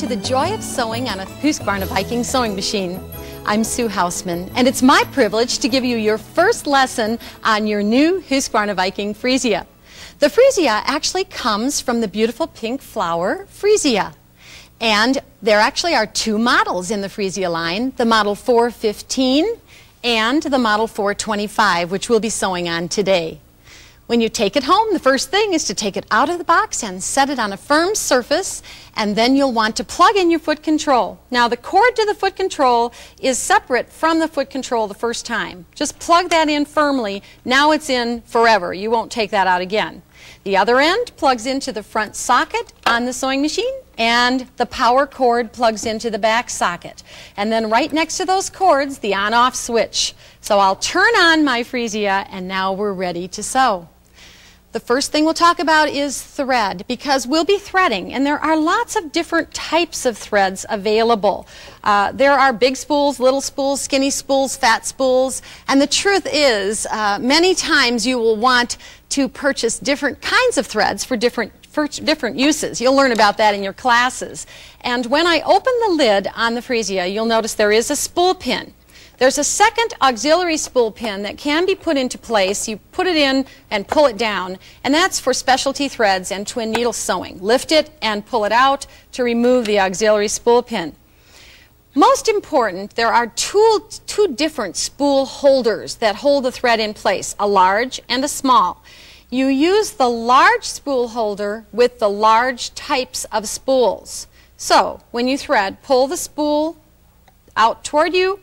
To the joy of sewing on a Husqvarna Viking sewing machine. I'm Sue Hausman, and it's my privilege to give you your first lesson on your new Husqvarna Viking Freesia. The Freesia actually comes from the beautiful pink flower Freesia. And there actually are two models in the Freesia line, the model 415 and the model 425, which we'll be sewing on today. When you take it home, the first thing is to take it out of the box and set it on a firm surface, and then you'll want to plug in your foot control. Now, the cord to the foot control is separate from the foot control the first time. Just plug that in firmly. Now it's in forever. You won't take that out again. The other end plugs into the front socket on the sewing machine, and the power cord plugs into the back socket. And then right next to those cords, the on-off switch. So I'll turn on my Freesia, and now we're ready to sew. The first thing we'll talk about is thread because we'll be threading and there are lots of different types of threads available. Uh, there are big spools, little spools, skinny spools, fat spools, and the truth is uh, many times you will want to purchase different kinds of threads for different for different uses. You'll learn about that in your classes. And when I open the lid on the Freesia, you'll notice there is a spool pin. There's a second auxiliary spool pin that can be put into place. You put it in and pull it down, and that's for specialty threads and twin needle sewing. Lift it and pull it out to remove the auxiliary spool pin. Most important, there are two, two different spool holders that hold the thread in place, a large and a small. You use the large spool holder with the large types of spools. So, when you thread, pull the spool out toward you,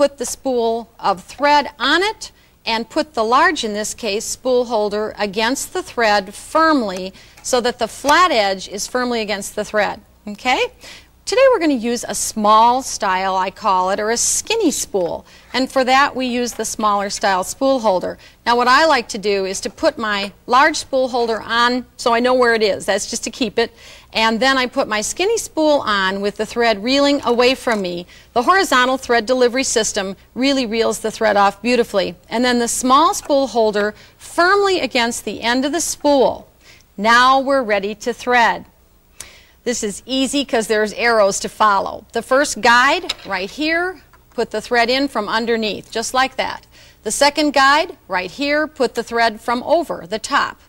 put the spool of thread on it and put the large, in this case, spool holder against the thread firmly so that the flat edge is firmly against the thread. Okay? Today we're going to use a small style, I call it, or a skinny spool. And for that we use the smaller style spool holder. Now what I like to do is to put my large spool holder on so I know where it is. That's just to keep it. And then I put my skinny spool on with the thread reeling away from me. The horizontal thread delivery system really reels the thread off beautifully. And then the small spool holder firmly against the end of the spool. Now we're ready to thread. This is easy because there's arrows to follow. The first guide, right here, put the thread in from underneath, just like that. The second guide, right here, put the thread from over the top.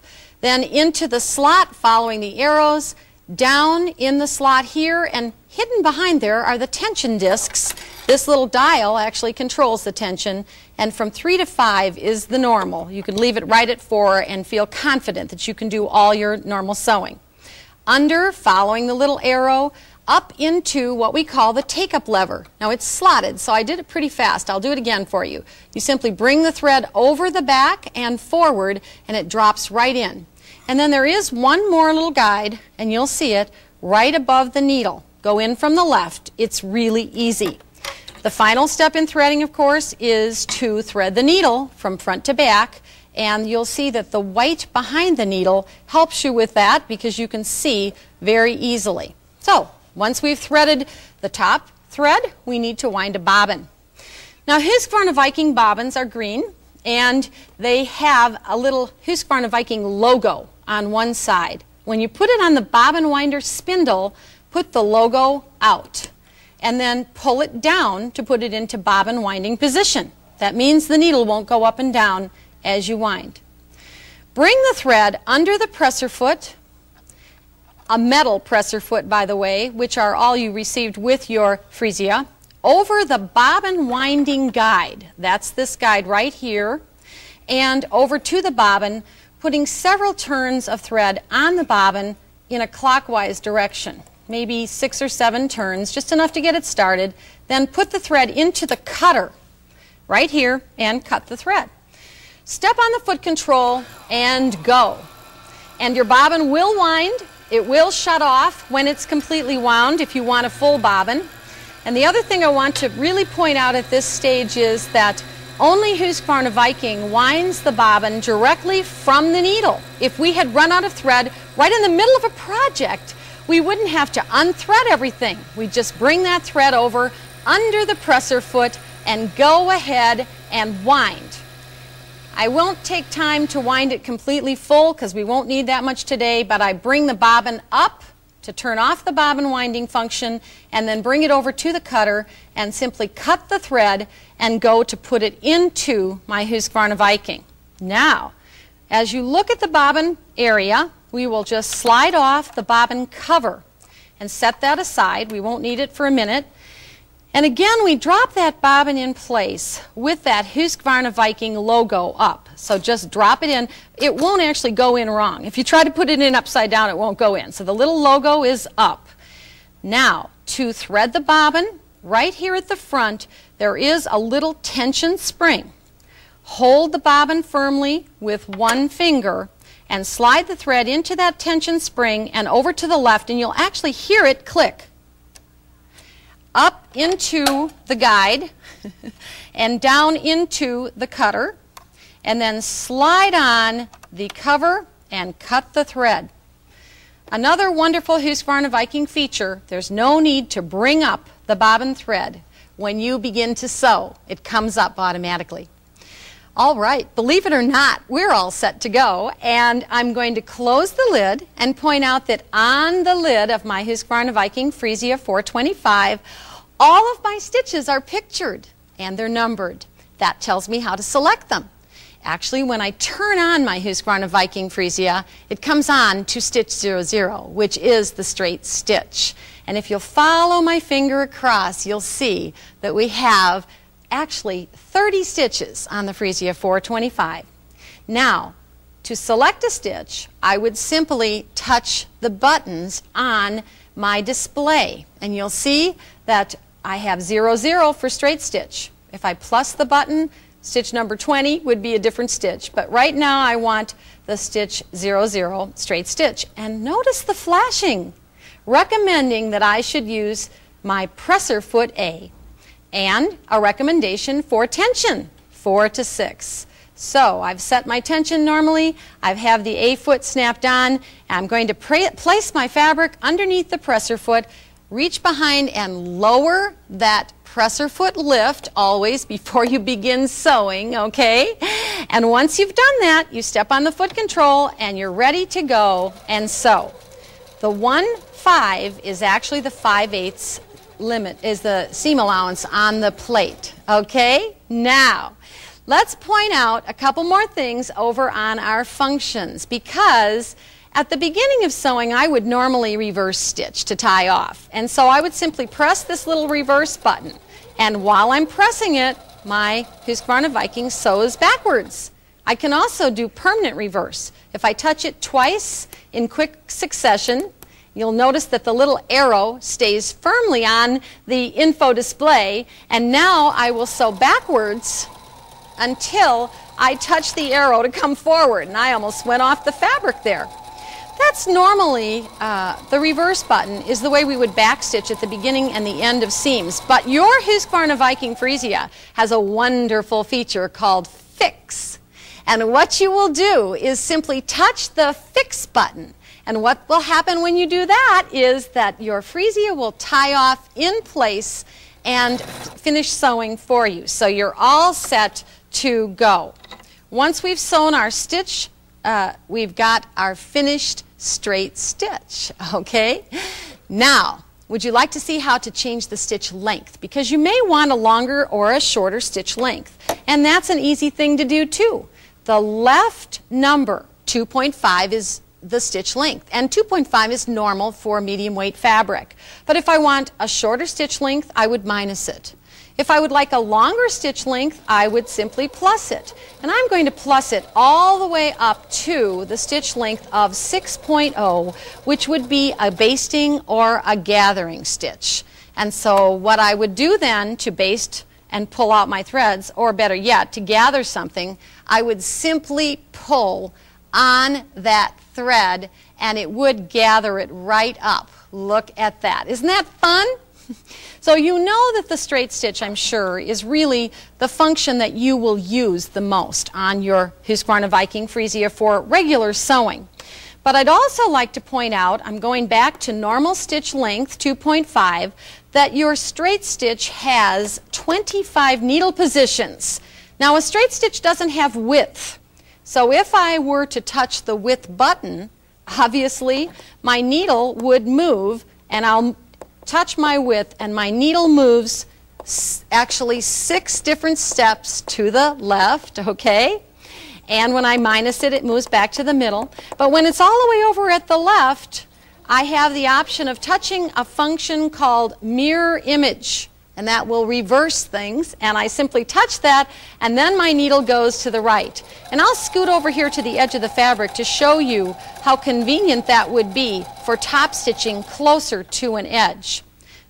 Then into the slot following the arrows, down in the slot here, and hidden behind there are the tension discs. This little dial actually controls the tension, and from 3 to 5 is the normal. You can leave it right at 4 and feel confident that you can do all your normal sewing under, following the little arrow, up into what we call the take-up lever. Now it's slotted, so I did it pretty fast. I'll do it again for you. You simply bring the thread over the back and forward, and it drops right in. And then there is one more little guide, and you'll see it right above the needle. Go in from the left. It's really easy. The final step in threading, of course, is to thread the needle from front to back and you'll see that the white behind the needle helps you with that because you can see very easily. So once we've threaded the top thread, we need to wind a bobbin. Now Husqvarna Viking bobbins are green and they have a little Husqvarna Viking logo on one side. When you put it on the bobbin winder spindle, put the logo out and then pull it down to put it into bobbin winding position. That means the needle won't go up and down as you wind. Bring the thread under the presser foot, a metal presser foot, by the way, which are all you received with your Freesia, over the bobbin winding guide. That's this guide right here. And over to the bobbin, putting several turns of thread on the bobbin in a clockwise direction. Maybe six or seven turns, just enough to get it started. Then put the thread into the cutter right here and cut the thread. Step on the foot control and go. And your bobbin will wind. It will shut off when it's completely wound if you want a full bobbin. And the other thing I want to really point out at this stage is that only Husqvarna Viking winds the bobbin directly from the needle. If we had run out of thread right in the middle of a project, we wouldn't have to unthread everything. We just bring that thread over under the presser foot and go ahead and wind. I won't take time to wind it completely full because we won't need that much today, but I bring the bobbin up to turn off the bobbin winding function and then bring it over to the cutter and simply cut the thread and go to put it into my Husqvarna Viking. Now, as you look at the bobbin area, we will just slide off the bobbin cover and set that aside. We won't need it for a minute. And again, we drop that bobbin in place with that Husqvarna Viking logo up. So just drop it in. It won't actually go in wrong. If you try to put it in upside down, it won't go in. So the little logo is up. Now, to thread the bobbin, right here at the front, there is a little tension spring. Hold the bobbin firmly with one finger and slide the thread into that tension spring and over to the left, and you'll actually hear it click up into the guide and down into the cutter and then slide on the cover and cut the thread. Another wonderful Husqvarna Viking feature, there's no need to bring up the bobbin thread when you begin to sew. It comes up automatically. All right, believe it or not, we're all set to go. And I'm going to close the lid and point out that on the lid of my Husqvarna Viking Freesia 425, all of my stitches are pictured and they're numbered. That tells me how to select them. Actually, when I turn on my Husqvarna Viking Freesia, it comes on to stitch 00, which is the straight stitch. And if you'll follow my finger across, you'll see that we have actually 30 stitches on the Freesia 425. Now, to select a stitch, I would simply touch the buttons on my display. And you'll see that I have 00, zero for straight stitch. If I plus the button, stitch number 20 would be a different stitch. But right now I want the stitch 00, zero straight stitch. And notice the flashing, recommending that I should use my presser foot A and a recommendation for tension, 4 to 6. So I've set my tension normally, I have the A foot snapped on, I'm going to place my fabric underneath the presser foot, reach behind and lower that presser foot lift always before you begin sewing, okay? And once you've done that, you step on the foot control and you're ready to go and sew. The 1 5 is actually the 5 eighths limit is the seam allowance on the plate. Okay? Now, let's point out a couple more things over on our functions because at the beginning of sewing, I would normally reverse stitch to tie off. And so I would simply press this little reverse button. And while I'm pressing it, my Husqvarna Viking sews backwards. I can also do permanent reverse. If I touch it twice in quick succession, You'll notice that the little arrow stays firmly on the info display and now I will sew backwards until I touch the arrow to come forward and I almost went off the fabric there. That's normally, uh, the reverse button is the way we would backstitch at the beginning and the end of seams. But your Husqvarna Viking Freesia has a wonderful feature called Fix. And what you will do is simply touch the Fix button and what will happen when you do that is that your Freesia will tie off in place and finish sewing for you. So you're all set to go. Once we've sewn our stitch, uh, we've got our finished straight stitch, okay? Now, would you like to see how to change the stitch length? Because you may want a longer or a shorter stitch length. And that's an easy thing to do too. The left number, 2.5, is the stitch length. And 2.5 is normal for medium weight fabric. But if I want a shorter stitch length, I would minus it. If I would like a longer stitch length, I would simply plus it. And I'm going to plus it all the way up to the stitch length of 6.0, which would be a basting or a gathering stitch. And so what I would do then to baste and pull out my threads, or better yet, to gather something, I would simply pull on that thread and it would gather it right up. Look at that. Isn't that fun? so you know that the straight stitch, I'm sure, is really the function that you will use the most on your Husqvarna Viking Freesia for regular sewing. But I'd also like to point out, I'm going back to normal stitch length, 2.5, that your straight stitch has 25 needle positions. Now a straight stitch doesn't have width. So if I were to touch the width button, obviously, my needle would move and I'll touch my width and my needle moves actually six different steps to the left, okay? And when I minus it, it moves back to the middle. But when it's all the way over at the left, I have the option of touching a function called mirror image. And that will reverse things. And I simply touch that, and then my needle goes to the right. And I'll scoot over here to the edge of the fabric to show you how convenient that would be for top stitching closer to an edge.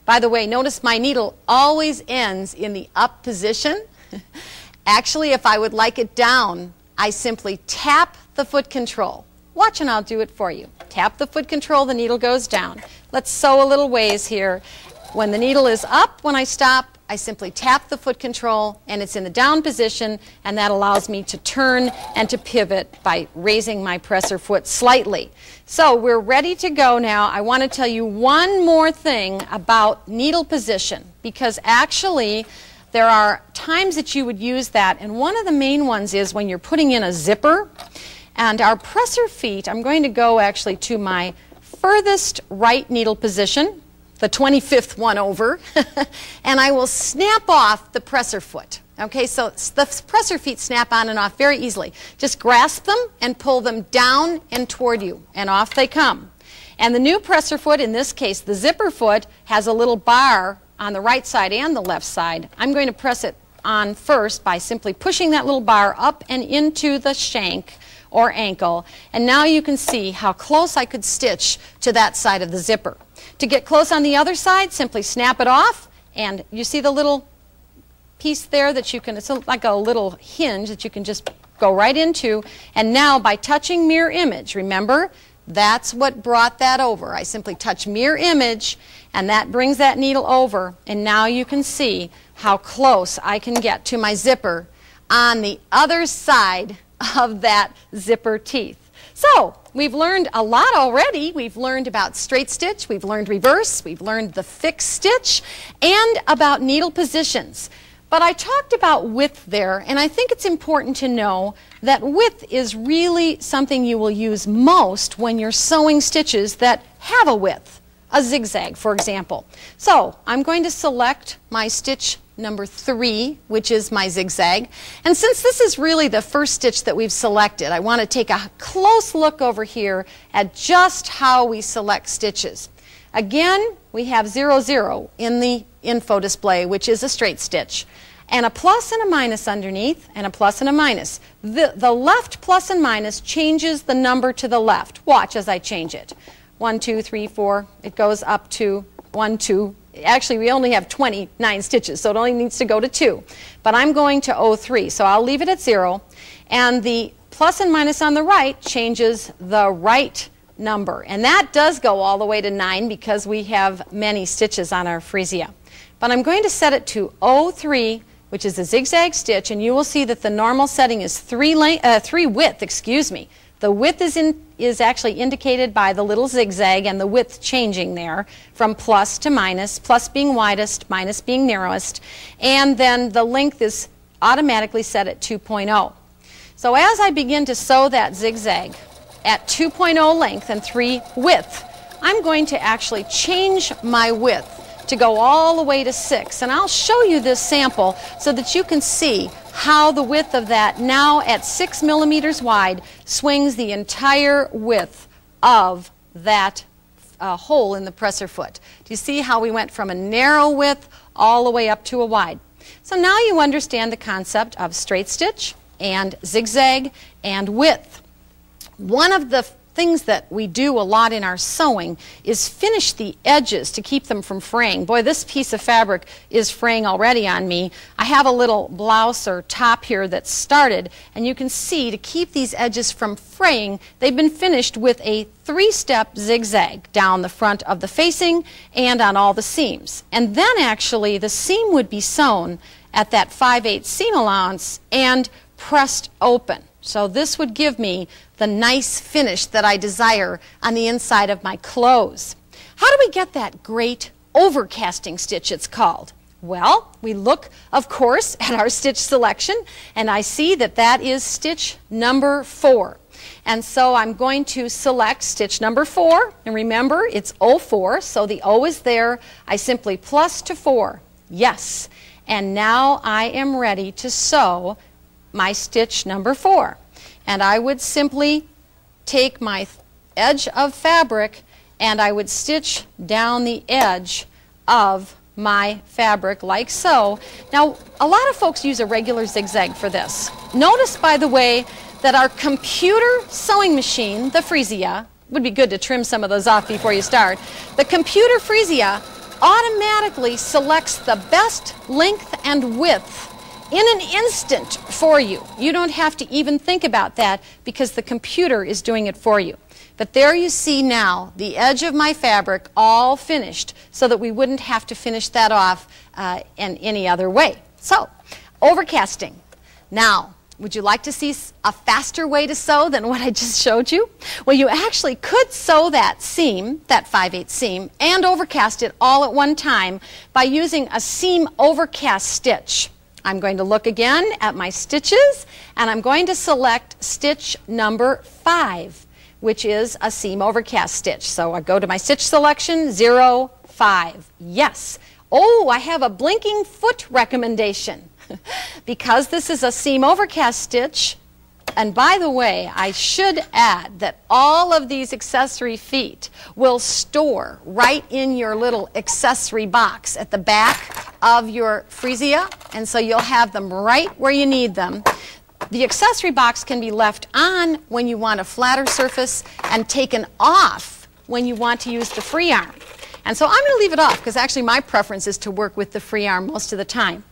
By the way, notice my needle always ends in the up position. Actually, if I would like it down, I simply tap the foot control. Watch and I'll do it for you. Tap the foot control, the needle goes down. Let's sew a little ways here. When the needle is up, when I stop, I simply tap the foot control and it's in the down position and that allows me to turn and to pivot by raising my presser foot slightly. So we're ready to go now. I want to tell you one more thing about needle position because actually there are times that you would use that and one of the main ones is when you're putting in a zipper and our presser feet, I'm going to go actually to my furthest right needle position the 25th one over, and I will snap off the presser foot. Okay, so the presser feet snap on and off very easily. Just grasp them and pull them down and toward you, and off they come. And the new presser foot, in this case the zipper foot, has a little bar on the right side and the left side. I'm going to press it on first by simply pushing that little bar up and into the shank or ankle. And now you can see how close I could stitch to that side of the zipper. To get close on the other side, simply snap it off. And you see the little piece there that you can, it's like a little hinge that you can just go right into. And now by touching mirror image, remember, that's what brought that over. I simply touch mirror image and that brings that needle over. And now you can see how close I can get to my zipper on the other side of that zipper teeth. So, we've learned a lot already. We've learned about straight stitch, we've learned reverse, we've learned the fixed stitch, and about needle positions. But I talked about width there, and I think it's important to know that width is really something you will use most when you're sewing stitches that have a width, a zigzag, for example. So I'm going to select my stitch number three, which is my zigzag. And since this is really the first stitch that we've selected, I want to take a close look over here at just how we select stitches. Again, we have 0, 0 in the info display, which is a straight stitch. And a plus and a minus underneath, and a plus and a minus. The, the left plus and minus changes the number to the left. Watch as I change it. 1, 2, 3, 4. It goes up to 1, 2, actually we only have 29 stitches, so it only needs to go to 2. But I'm going to 03, so I'll leave it at 0. And the plus and minus on the right changes the right number. And that does go all the way to 9 because we have many stitches on our freesia. But I'm going to set it to 03, which is a zigzag stitch, and you will see that the normal setting is 3, length, uh, 3 width, excuse me. The width is, in, is actually indicated by the little zigzag and the width changing there from plus to minus, plus being widest, minus being narrowest, and then the length is automatically set at 2.0. So as I begin to sew that zigzag at 2.0 length and 3 width, I'm going to actually change my width to go all the way to 6. And I'll show you this sample so that you can see how the width of that, now at 6 millimeters wide, swings the entire width of that uh, hole in the presser foot. Do you see how we went from a narrow width all the way up to a wide? So now you understand the concept of straight stitch and zigzag and width. One of the things that we do a lot in our sewing is finish the edges to keep them from fraying. Boy, this piece of fabric is fraying already on me. I have a little blouse or top here that started, and you can see to keep these edges from fraying, they've been finished with a three-step zigzag down the front of the facing and on all the seams. And then actually the seam would be sewn at that 5 8 seam allowance and pressed open. So this would give me the nice finish that I desire on the inside of my clothes. How do we get that great overcasting stitch it's called? Well, we look, of course, at our stitch selection, and I see that that is stitch number four. And so I'm going to select stitch number 4. And remember, it's 04, so the O is there. I simply plus to 4. Yes. And now I am ready to sew my stitch number 4. And I would simply take my edge of fabric and I would stitch down the edge of my fabric like so. Now, a lot of folks use a regular zigzag for this. Notice, by the way, that our computer sewing machine, the Freesia, would be good to trim some of those off before you start. The computer Freesia automatically selects the best length and width in an instant for you. You don't have to even think about that because the computer is doing it for you. But there you see now the edge of my fabric all finished so that we wouldn't have to finish that off uh, in any other way. So, overcasting. Now, would you like to see a faster way to sew than what I just showed you? Well, you actually could sew that seam, that 5 8 seam, and overcast it all at one time by using a seam overcast stitch. I'm going to look again at my stitches, and I'm going to select stitch number 5, which is a seam overcast stitch. So I go to my stitch selection, zero, five. Yes. Oh, I have a blinking foot recommendation. because this is a seam overcast stitch, and by the way, I should add that all of these accessory feet will store right in your little accessory box at the back of your Freesia, and so you'll have them right where you need them. The accessory box can be left on when you want a flatter surface and taken off when you want to use the free arm. And so I'm going to leave it off because actually my preference is to work with the free arm most of the time.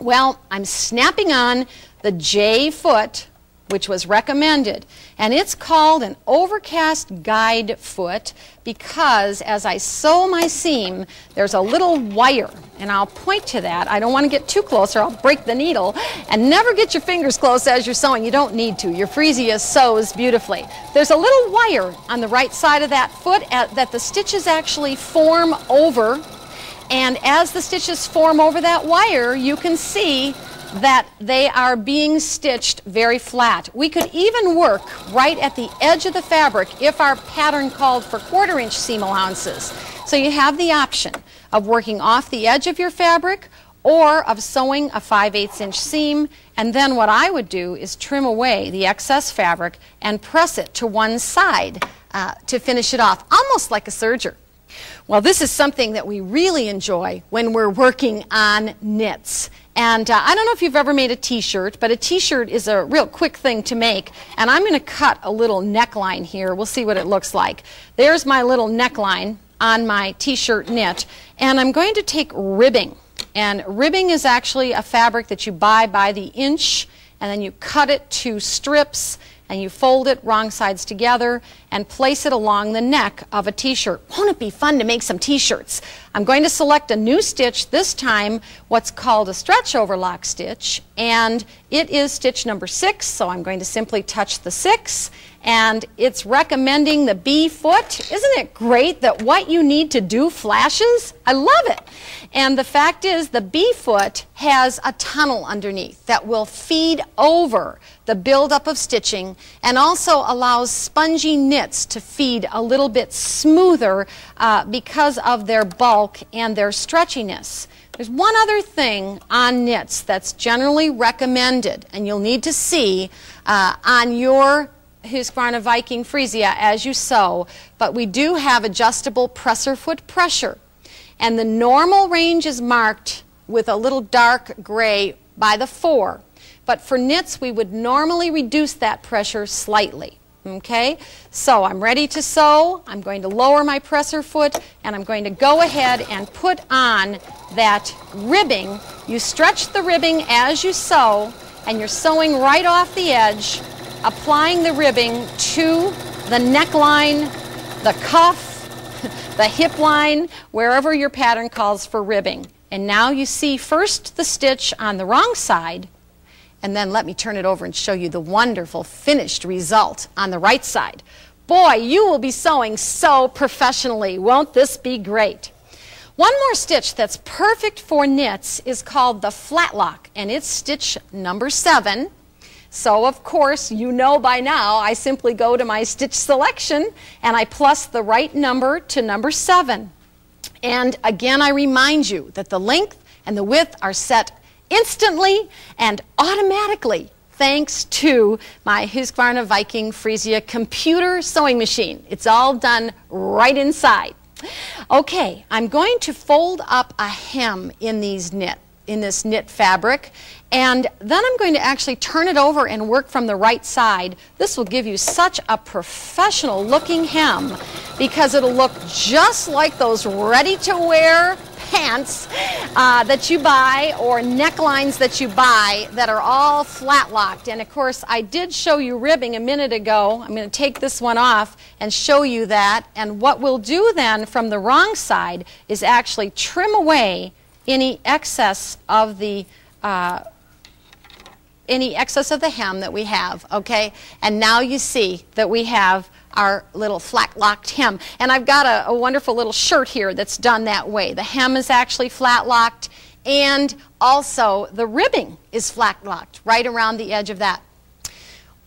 Well, I'm snapping on the J foot, which was recommended, and it's called an overcast guide foot because as I sew my seam, there's a little wire, and I'll point to that. I don't want to get too close or I'll break the needle, and never get your fingers close as you're sewing. You don't need to. Your Freesia sews beautifully. There's a little wire on the right side of that foot that the stitches actually form over and as the stitches form over that wire, you can see that they are being stitched very flat. We could even work right at the edge of the fabric if our pattern called for quarter inch seam allowances. So you have the option of working off the edge of your fabric or of sewing a 5 8 inch seam and then what I would do is trim away the excess fabric and press it to one side uh, to finish it off, almost like a serger. Well, this is something that we really enjoy when we're working on knits. And uh, I don't know if you've ever made a t-shirt, but a t-shirt is a real quick thing to make. And I'm going to cut a little neckline here. We'll see what it looks like. There's my little neckline on my t-shirt knit. And I'm going to take ribbing. And ribbing is actually a fabric that you buy by the inch, and then you cut it to strips and you fold it wrong sides together and place it along the neck of a t-shirt. Won't it be fun to make some t-shirts? I'm going to select a new stitch, this time what's called a stretch overlock stitch, and it is stitch number six, so I'm going to simply touch the six and it's recommending the B foot. Isn't it great that what you need to do flashes? I love it. And the fact is the B foot has a tunnel underneath that will feed over the buildup of stitching and also allows spongy knits to feed a little bit smoother uh, because of their bulk and their stretchiness. There's one other thing on knits that's generally recommended, and you'll need to see uh, on your Husqvarna Viking Freesia as you sew, but we do have adjustable presser foot pressure. And the normal range is marked with a little dark gray by the 4. But for knits, we would normally reduce that pressure slightly. Okay, so I'm ready to sew. I'm going to lower my presser foot and I'm going to go ahead and put on that ribbing. You stretch the ribbing as you sew and you're sewing right off the edge applying the ribbing to the neckline, the cuff, the hip line, wherever your pattern calls for ribbing. And now you see first the stitch on the wrong side, and then let me turn it over and show you the wonderful finished result on the right side. Boy, you will be sewing so professionally. Won't this be great? One more stitch that's perfect for knits is called the flat lock, and it's stitch number seven. So of course, you know by now, I simply go to my stitch selection and I plus the right number to number 7. And again, I remind you that the length and the width are set instantly and automatically thanks to my Husqvarna Viking Freesia computer sewing machine. It's all done right inside. Okay, I'm going to fold up a hem in these knit in this knit fabric and then I'm going to actually turn it over and work from the right side. This will give you such a professional looking hem because it'll look just like those ready to wear pants uh, that you buy or necklines that you buy that are all flat locked. And of course, I did show you ribbing a minute ago. I'm going to take this one off and show you that. And what we'll do then from the wrong side is actually trim away any excess of the uh, any excess of the hem that we have, okay? And now you see that we have our little flat locked hem. And I've got a, a wonderful little shirt here that's done that way. The hem is actually flat locked and also the ribbing is flat locked right around the edge of that.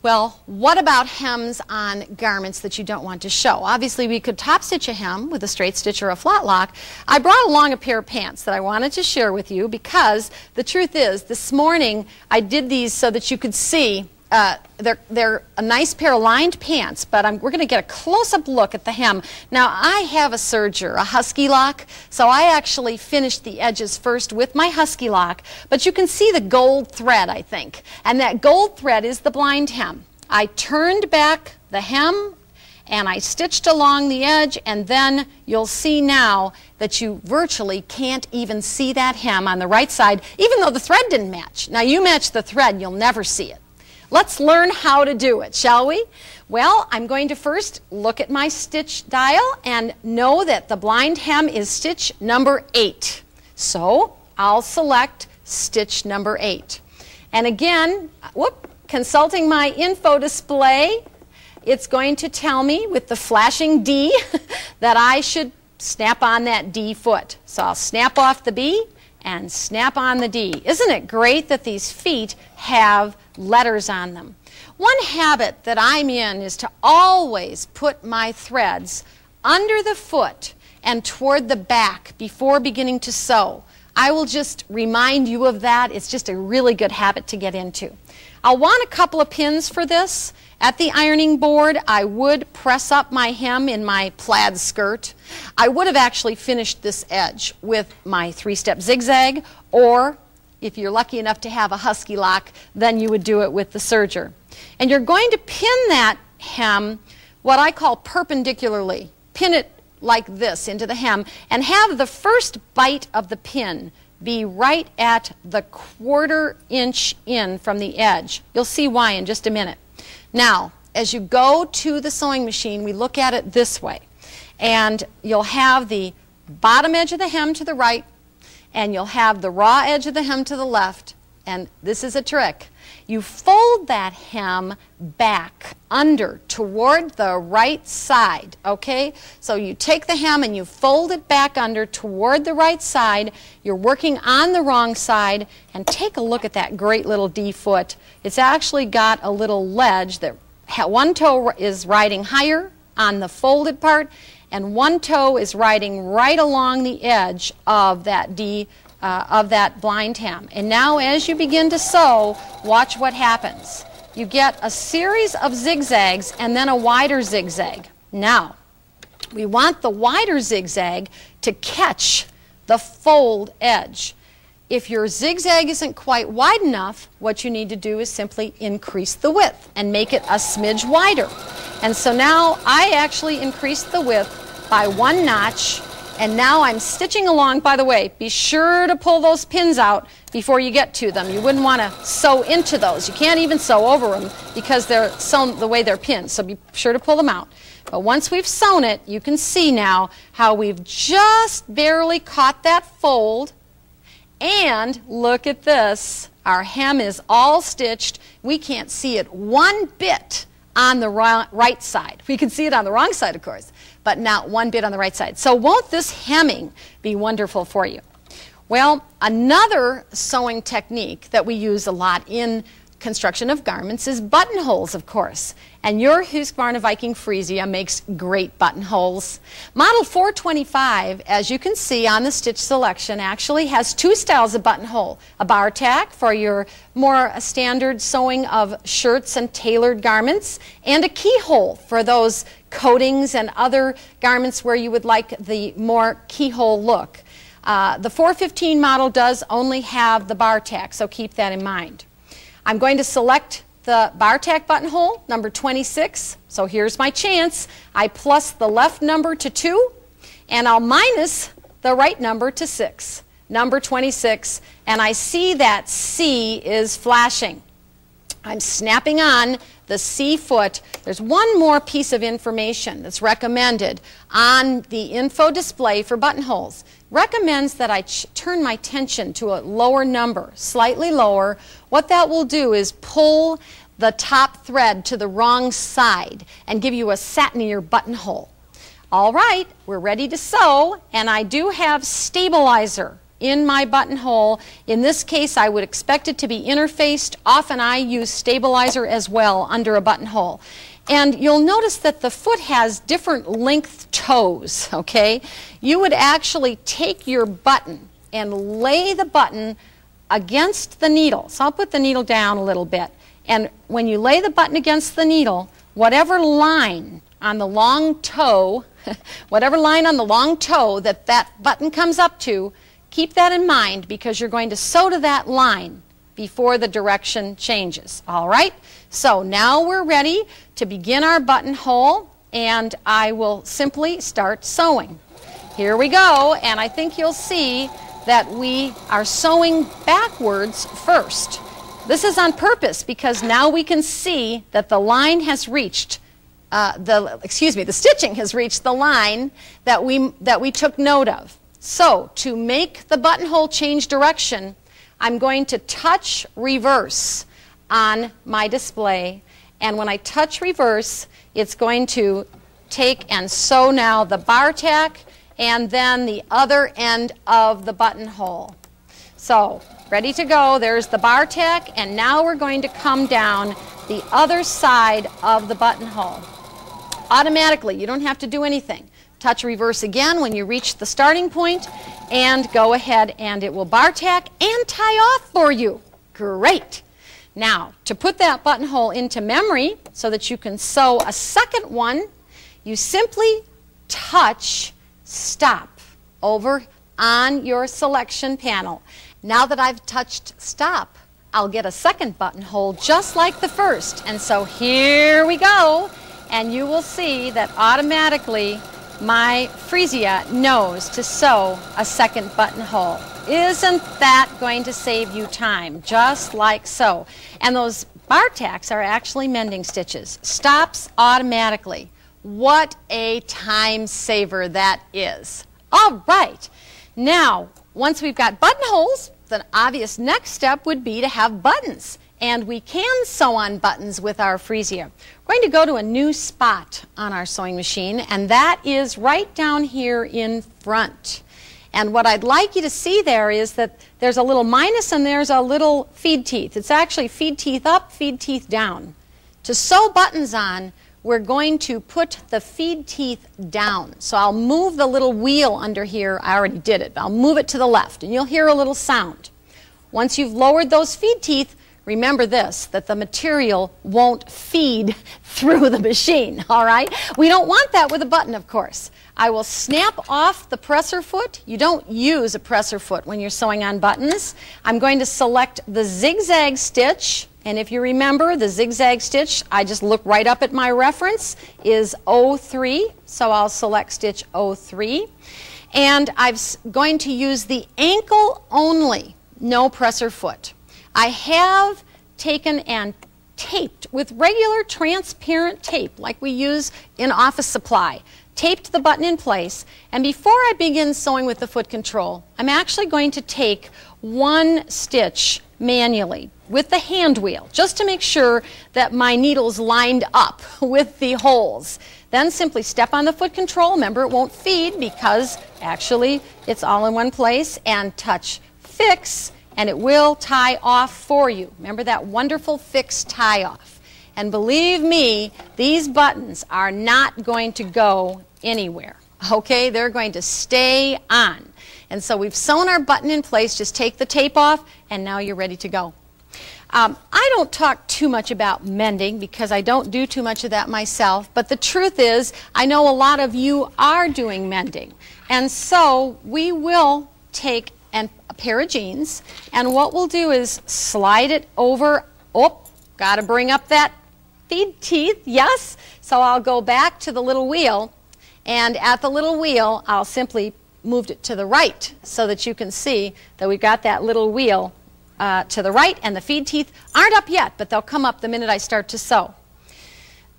Well, what about hems on garments that you don't want to show? Obviously, we could top stitch a hem with a straight stitch or a flat lock. I brought along a pair of pants that I wanted to share with you because the truth is, this morning I did these so that you could see uh, they're, they're a nice pair of lined pants, but I'm, we're going to get a close-up look at the hem. Now, I have a serger, a Huskylock, so I actually finished the edges first with my Huskylock, but you can see the gold thread, I think, and that gold thread is the blind hem. I turned back the hem and I stitched along the edge and then you'll see now that you virtually can't even see that hem on the right side even though the thread didn't match. Now you match the thread you'll never see it. Let's learn how to do it, shall we? Well, I'm going to first look at my stitch dial and know that the blind hem is stitch number 8. So I'll select stitch number 8. And again, whoop, consulting my info display, it's going to tell me with the flashing D that I should snap on that D foot. So I'll snap off the B and snap on the D. Isn't it great that these feet have letters on them? One habit that I'm in is to always put my threads under the foot and toward the back before beginning to sew. I will just remind you of that. It's just a really good habit to get into. I'll want a couple of pins for this. At the ironing board, I would press up my hem in my plaid skirt. I would have actually finished this edge with my three-step zigzag, or if you're lucky enough to have a Huskylock, then you would do it with the serger. And you're going to pin that hem what I call perpendicularly. Pin it like this into the hem and have the first bite of the pin be right at the quarter inch in from the edge. You'll see why in just a minute. Now, as you go to the sewing machine, we look at it this way. And you'll have the bottom edge of the hem to the right, and you'll have the raw edge of the hem to the left. And this is a trick. You fold that hem back under toward the right side, okay? So you take the hem and you fold it back under toward the right side. You're working on the wrong side and take a look at that great little D foot. It's actually got a little ledge that one toe is riding higher on the folded part and one toe is riding right along the edge of that D uh, of that blind hem. And now as you begin to sew, watch what happens. You get a series of zigzags and then a wider zigzag. Now, we want the wider zigzag to catch the fold edge. If your zigzag isn't quite wide enough, what you need to do is simply increase the width and make it a smidge wider. And so now I actually increased the width by one notch and now I'm stitching along. By the way, be sure to pull those pins out before you get to them. You wouldn't want to sew into those. You can't even sew over them because they're sewn the way they're pinned. So be sure to pull them out. But once we've sewn it, you can see now how we've just barely caught that fold. And look at this. Our hem is all stitched. We can't see it one bit on the right side. We can see it on the wrong side, of course but not one bit on the right side. So won't this hemming be wonderful for you? Well, another sewing technique that we use a lot in construction of garments is buttonholes, of course. And your Husqvarna Viking Freesia makes great buttonholes. Model 425, as you can see on the stitch selection, actually has two styles of buttonhole. A bar tack for your more standard sewing of shirts and tailored garments, and a keyhole for those coatings and other garments where you would like the more keyhole look. Uh, the 415 model does only have the bar tack, so keep that in mind. I'm going to select the bar tack buttonhole, number 26. So here's my chance. I plus the left number to 2, and I'll minus the right number to 6, number 26, and I see that C is flashing. I'm snapping on the C foot. There's one more piece of information that's recommended on the info display for buttonholes recommends that I turn my tension to a lower number, slightly lower. What that will do is pull the top thread to the wrong side and give you a satinier buttonhole. All right, we're ready to sew, and I do have stabilizer in my buttonhole. In this case, I would expect it to be interfaced. Often I use stabilizer as well under a buttonhole. And you'll notice that the foot has different length toes, okay? You would actually take your button and lay the button against the needle. So I'll put the needle down a little bit. And when you lay the button against the needle, whatever line on the long toe, whatever line on the long toe that that button comes up to, keep that in mind because you're going to sew to that line before the direction changes. All right? So now we're ready to begin our buttonhole and I will simply start sewing. Here we go and I think you'll see that we are sewing backwards first. This is on purpose because now we can see that the line has reached uh, the excuse me the stitching has reached the line that we that we took note of. So to make the buttonhole change direction, I'm going to touch reverse on my display. And when I touch reverse, it's going to take and sew now the bar tack and then the other end of the buttonhole. So, ready to go. There's the bar tack, and now we're going to come down the other side of the buttonhole. Automatically, you don't have to do anything. Touch reverse again when you reach the starting point, and go ahead and it will bar tack and tie off for you. Great. Now, to put that buttonhole into memory so that you can sew a second one, you simply touch stop over on your selection panel. Now that I've touched stop, I'll get a second buttonhole just like the first. And so here we go. And you will see that automatically my Freesia knows to sew a second buttonhole. Isn't that going to save you time? Just like so. And those bar tacks are actually mending stitches. Stops automatically. What a time saver that is. All right. Now, once we've got buttonholes, the obvious next step would be to have buttons. And we can sew on buttons with our Freesia. We're going to go to a new spot on our sewing machine, and that is right down here in front. And what I'd like you to see there is that there's a little minus and there's a little feed teeth. It's actually feed teeth up, feed teeth down. To sew buttons on, we're going to put the feed teeth down. So I'll move the little wheel under here. I already did it, I'll move it to the left, and you'll hear a little sound. Once you've lowered those feed teeth, remember this, that the material won't feed through the machine, all right? We don't want that with a button, of course. I will snap off the presser foot. You don't use a presser foot when you're sewing on buttons. I'm going to select the zigzag stitch, and if you remember, the zigzag stitch, I just look right up at my reference, is 03, so I'll select stitch 03. And I'm going to use the ankle only, no presser foot. I have taken and taped with regular transparent tape like we use in office supply, taped the button in place, and before I begin sewing with the foot control, I'm actually going to take one stitch manually with the hand wheel just to make sure that my needle's lined up with the holes. Then simply step on the foot control. Remember, it won't feed because actually it's all in one place and touch fix and it will tie off for you. Remember that wonderful fixed tie off. And believe me, these buttons are not going to go anywhere. Okay, they're going to stay on. And so we've sewn our button in place. Just take the tape off, and now you're ready to go. Um, I don't talk too much about mending because I don't do too much of that myself. But the truth is, I know a lot of you are doing mending. And so we will take an, a pair of jeans, and what we'll do is slide it over. Oh, got to bring up that feed teeth, yes. So I'll go back to the little wheel, and at the little wheel, I'll simply move it to the right so that you can see that we've got that little wheel uh, to the right, and the feed teeth aren't up yet, but they'll come up the minute I start to sew.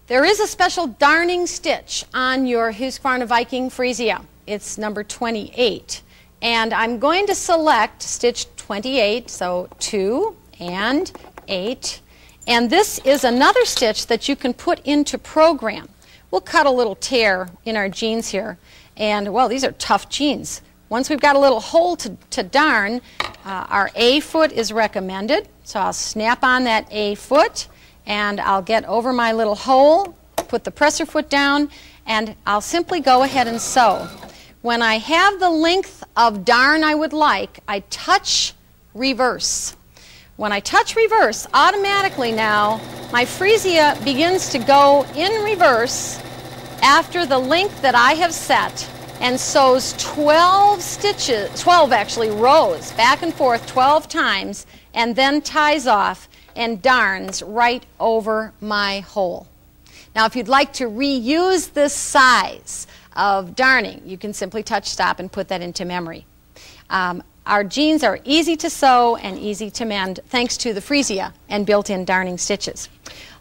There is a special darning stitch on your Husqvarna Viking Freesia. It's number 28. And I'm going to select stitch 28, so 2 and 8. And this is another stitch that you can put into program. We'll cut a little tear in our jeans here. And, well, these are tough jeans. Once we've got a little hole to, to darn, uh, our A foot is recommended. So I'll snap on that A foot and I'll get over my little hole, put the presser foot down, and I'll simply go ahead and sew. When I have the length of darn I would like, I touch reverse. When I touch reverse, automatically now my Freesia begins to go in reverse after the length that I have set and sews 12 stitches, 12 actually rows, back and forth 12 times, and then ties off and darns right over my hole. Now, if you'd like to reuse this size of darning, you can simply touch stop and put that into memory. Um, our jeans are easy to sew and easy to mend thanks to the Freesia and built-in darning stitches.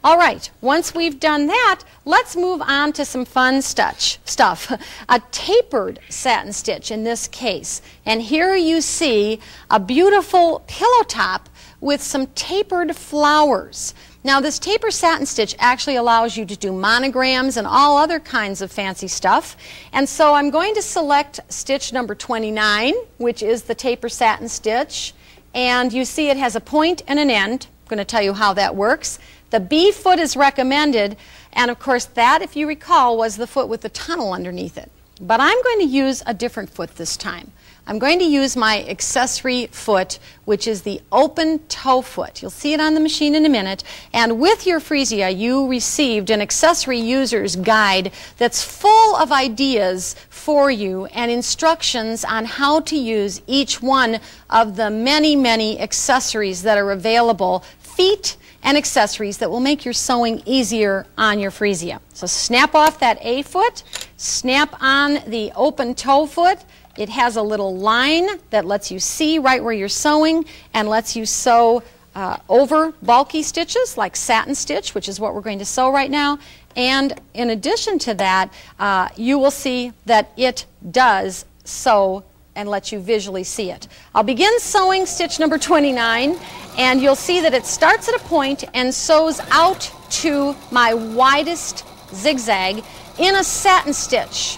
All right, once we've done that, let's move on to some fun stitch, stuff. A tapered satin stitch in this case. And here you see a beautiful pillow top with some tapered flowers. Now this taper satin stitch actually allows you to do monograms and all other kinds of fancy stuff. And so I'm going to select stitch number 29, which is the taper satin stitch. And you see it has a point and an end. I'm going to tell you how that works. The B foot is recommended, and of course that, if you recall, was the foot with the tunnel underneath it. But I'm going to use a different foot this time. I'm going to use my accessory foot, which is the open toe foot. You'll see it on the machine in a minute. And with your Freesia, you received an accessory user's guide that's full of ideas for you and instructions on how to use each one of the many, many accessories that are available. Feet, and accessories that will make your sewing easier on your Freesia. So snap off that A foot, snap on the open toe foot. It has a little line that lets you see right where you're sewing and lets you sew uh, over bulky stitches like satin stitch, which is what we're going to sew right now. And in addition to that, uh, you will see that it does sew and let you visually see it. I'll begin sewing stitch number 29 and you'll see that it starts at a point and sews out to my widest zigzag in a satin stitch.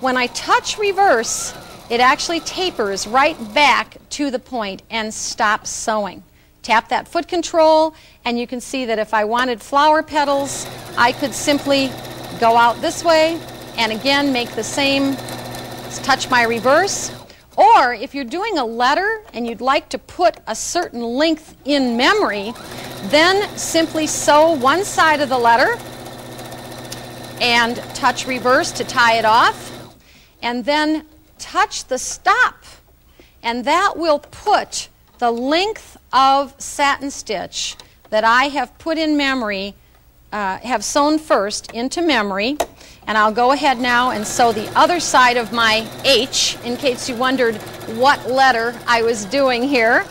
When I touch reverse, it actually tapers right back to the point and stops sewing. Tap that foot control and you can see that if I wanted flower petals, I could simply go out this way and again make the same, touch my reverse, or if you're doing a letter and you'd like to put a certain length in memory, then simply sew one side of the letter and touch reverse to tie it off, and then touch the stop. And that will put the length of satin stitch that I have put in memory, uh, have sewn first into memory, and I'll go ahead now and sew the other side of my H in case you wondered what letter I was doing here.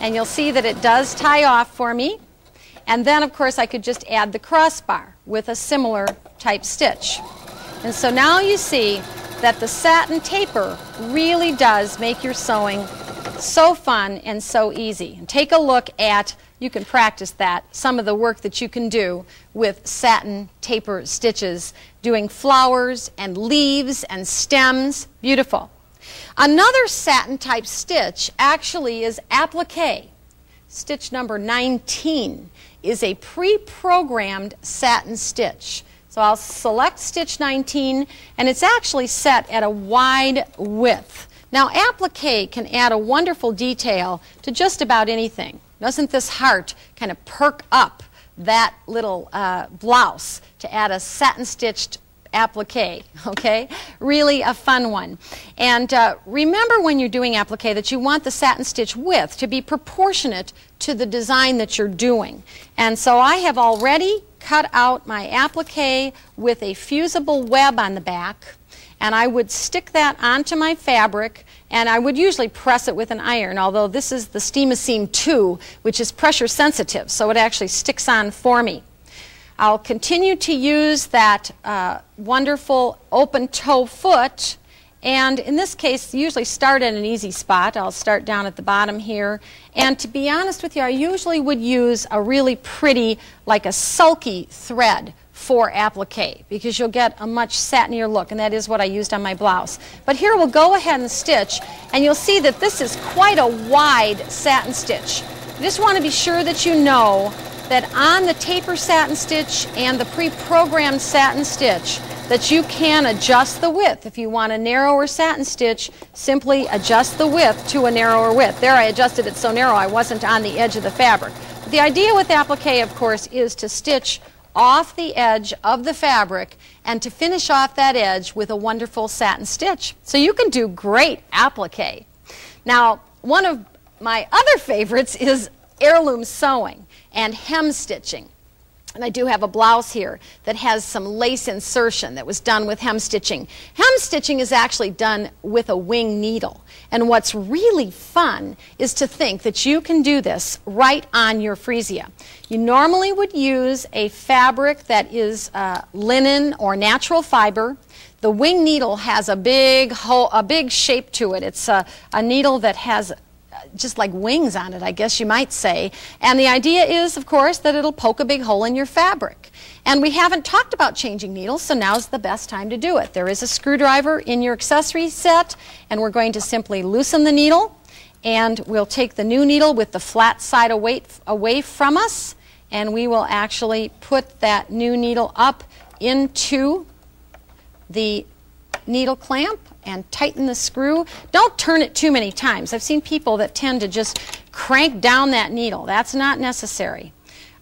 And you'll see that it does tie off for me. And then, of course, I could just add the crossbar with a similar type stitch. And so now you see that the satin taper really does make your sewing so fun and so easy. And take a look at you can practice that, some of the work that you can do with satin taper stitches, doing flowers and leaves and stems. Beautiful. Another satin type stitch actually is applique. Stitch number 19 is a pre-programmed satin stitch. So I'll select stitch 19 and it's actually set at a wide width. Now applique can add a wonderful detail to just about anything. Doesn't this heart kind of perk up that little uh, blouse to add a satin stitched applique, okay? Really a fun one. And uh, remember when you're doing applique that you want the satin stitch width to be proportionate to the design that you're doing. And so I have already cut out my applique with a fusible web on the back and I would stick that onto my fabric and I would usually press it with an iron, although this is the Steam-A-Seam 2, which is pressure sensitive, so it actually sticks on for me. I'll continue to use that uh, wonderful open toe foot and in this case usually start at an easy spot. I'll start down at the bottom here and to be honest with you I usually would use a really pretty like a sulky thread for applique because you'll get a much satinier look and that is what I used on my blouse. But here we'll go ahead and stitch and you'll see that this is quite a wide satin stitch. I just want to be sure that you know that on the taper satin stitch and the pre-programmed satin stitch that you can adjust the width. If you want a narrower satin stitch, simply adjust the width to a narrower width. There I adjusted it so narrow I wasn't on the edge of the fabric. But the idea with applique, of course, is to stitch off the edge of the fabric and to finish off that edge with a wonderful satin stitch. So you can do great applique. Now, one of my other favorites is heirloom sewing and hem stitching. And I do have a blouse here that has some lace insertion that was done with hem stitching. Hem stitching is actually done with a wing needle. And what's really fun is to think that you can do this right on your freesia. You normally would use a fabric that is uh, linen or natural fiber. The wing needle has a big, hole, a big shape to it. It's a, a needle that has just like wings on it, I guess you might say. And the idea is, of course, that it'll poke a big hole in your fabric. And we haven't talked about changing needles, so now's the best time to do it. There is a screwdriver in your accessory set, and we're going to simply loosen the needle, and we'll take the new needle with the flat side away, away from us, and we will actually put that new needle up into the needle clamp and tighten the screw. Don't turn it too many times. I've seen people that tend to just crank down that needle. That's not necessary.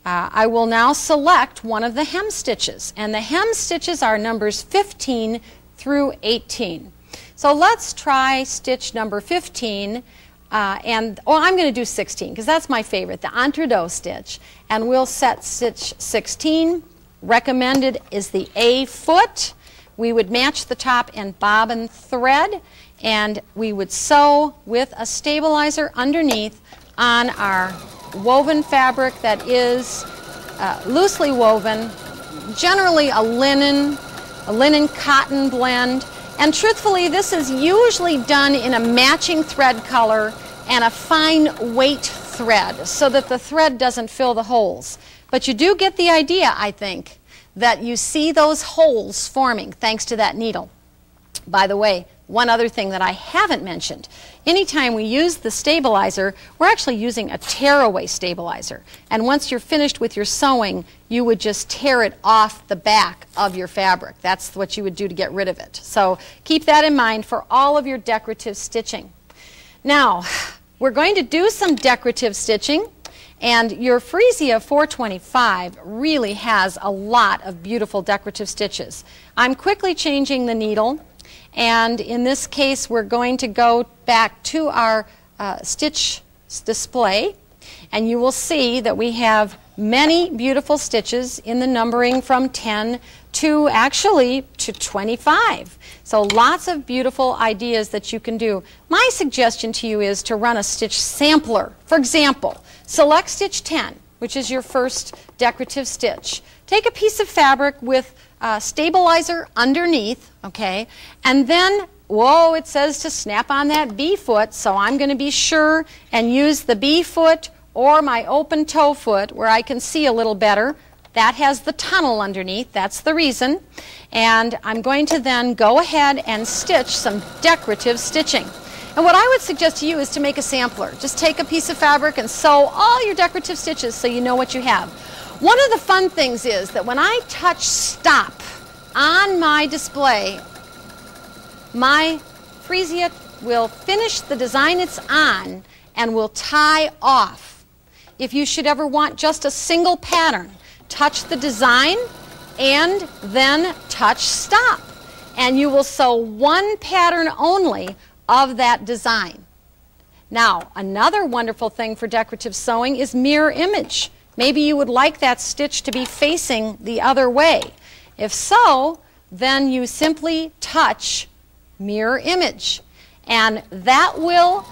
Uh, I will now select one of the hem stitches, and the hem stitches are numbers 15 through 18. So let's try stitch number 15, uh, and oh, I'm going to do 16 because that's my favorite, the entre deux stitch. And we'll set stitch 16. Recommended is the A foot. We would match the top and bobbin thread and we would sew with a stabilizer underneath on our woven fabric that is uh, loosely woven, generally a linen, a linen cotton blend. And truthfully, this is usually done in a matching thread color and a fine weight thread so that the thread doesn't fill the holes. But you do get the idea, I think that you see those holes forming thanks to that needle. By the way, one other thing that I haven't mentioned. Anytime we use the stabilizer, we're actually using a tearaway stabilizer. And once you're finished with your sewing, you would just tear it off the back of your fabric. That's what you would do to get rid of it. So keep that in mind for all of your decorative stitching. Now, we're going to do some decorative stitching and your Freesia 425 really has a lot of beautiful decorative stitches. I'm quickly changing the needle, and in this case, we're going to go back to our uh, stitch display, and you will see that we have many beautiful stitches in the numbering from 10 to actually to 25. So lots of beautiful ideas that you can do. My suggestion to you is to run a stitch sampler. For example, select stitch 10, which is your first decorative stitch. Take a piece of fabric with a stabilizer underneath, okay, and then whoa, it says to snap on that B foot, so I'm going to be sure and use the B foot or my open toe foot where I can see a little better That has the tunnel underneath. That's the reason. And I'm going to then go ahead and stitch some decorative stitching. And what I would suggest to you is to make a sampler. Just take a piece of fabric and sew all your decorative stitches so you know what you have. One of the fun things is that when I touch stop on my display, my Freesia will finish the design it's on and will tie off. If you should ever want just a single pattern, touch the design and then touch stop. And you will sew one pattern only of that design. Now, another wonderful thing for decorative sewing is mirror image. Maybe you would like that stitch to be facing the other way. If so, then you simply touch mirror image. And that will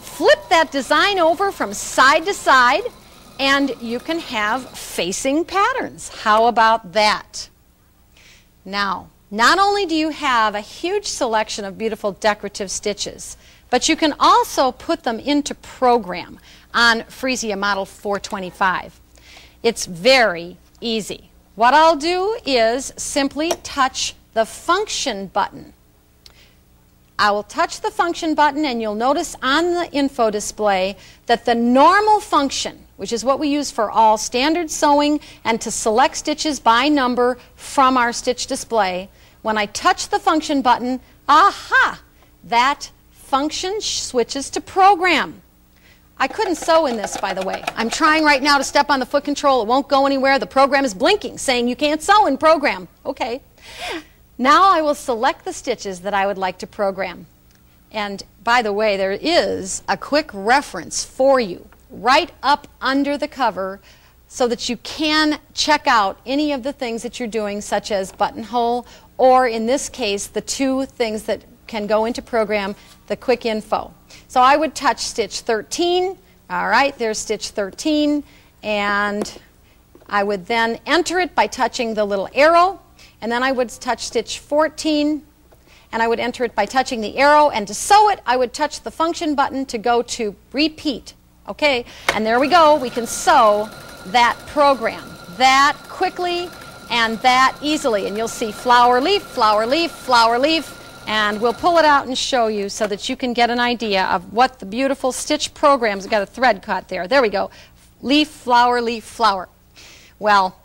flip that design over from side to side and you can have facing patterns. How about that? Now, not only do you have a huge selection of beautiful decorative stitches, but you can also put them into program on Freesia Model 425. It's very easy. What I'll do is simply touch the function button I will touch the function button and you'll notice on the info display that the normal function, which is what we use for all standard sewing and to select stitches by number from our stitch display, when I touch the function button, aha, that function switches to program. I couldn't sew in this, by the way. I'm trying right now to step on the foot control. It won't go anywhere. The program is blinking, saying you can't sew in program. Okay. Now I will select the stitches that I would like to program. And by the way, there is a quick reference for you right up under the cover so that you can check out any of the things that you're doing, such as buttonhole, or in this case, the two things that can go into program, the quick info. So I would touch stitch 13. All right, there's stitch 13. And I would then enter it by touching the little arrow. And then I would touch stitch 14 and I would enter it by touching the arrow. And to sew it I would touch the function button to go to repeat. Okay? And there we go. We can sew that program. That quickly and that easily. And you'll see flower leaf flower leaf flower leaf. And we'll pull it out and show you so that you can get an idea of what the beautiful stitch programs We've got a thread cut there. There we go. Leaf flower leaf flower. Well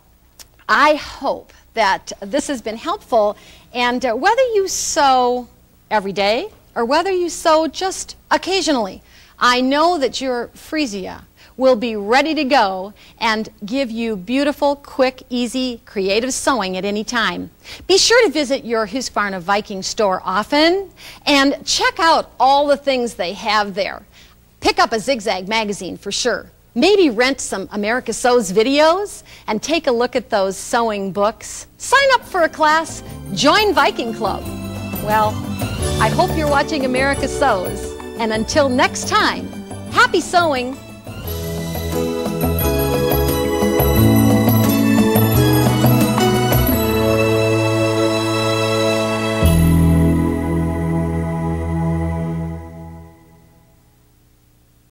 I hope that this has been helpful. And uh, whether you sew every day or whether you sew just occasionally, I know that your Freesia will be ready to go and give you beautiful, quick, easy, creative sewing at any time. Be sure to visit your Husqvarna Viking store often and check out all the things they have there. Pick up a Zigzag magazine for sure. Maybe rent some America Sews videos and take a look at those sewing books. Sign up for a class, join Viking Club. Well, I hope you're watching America Sews. And until next time, happy sewing!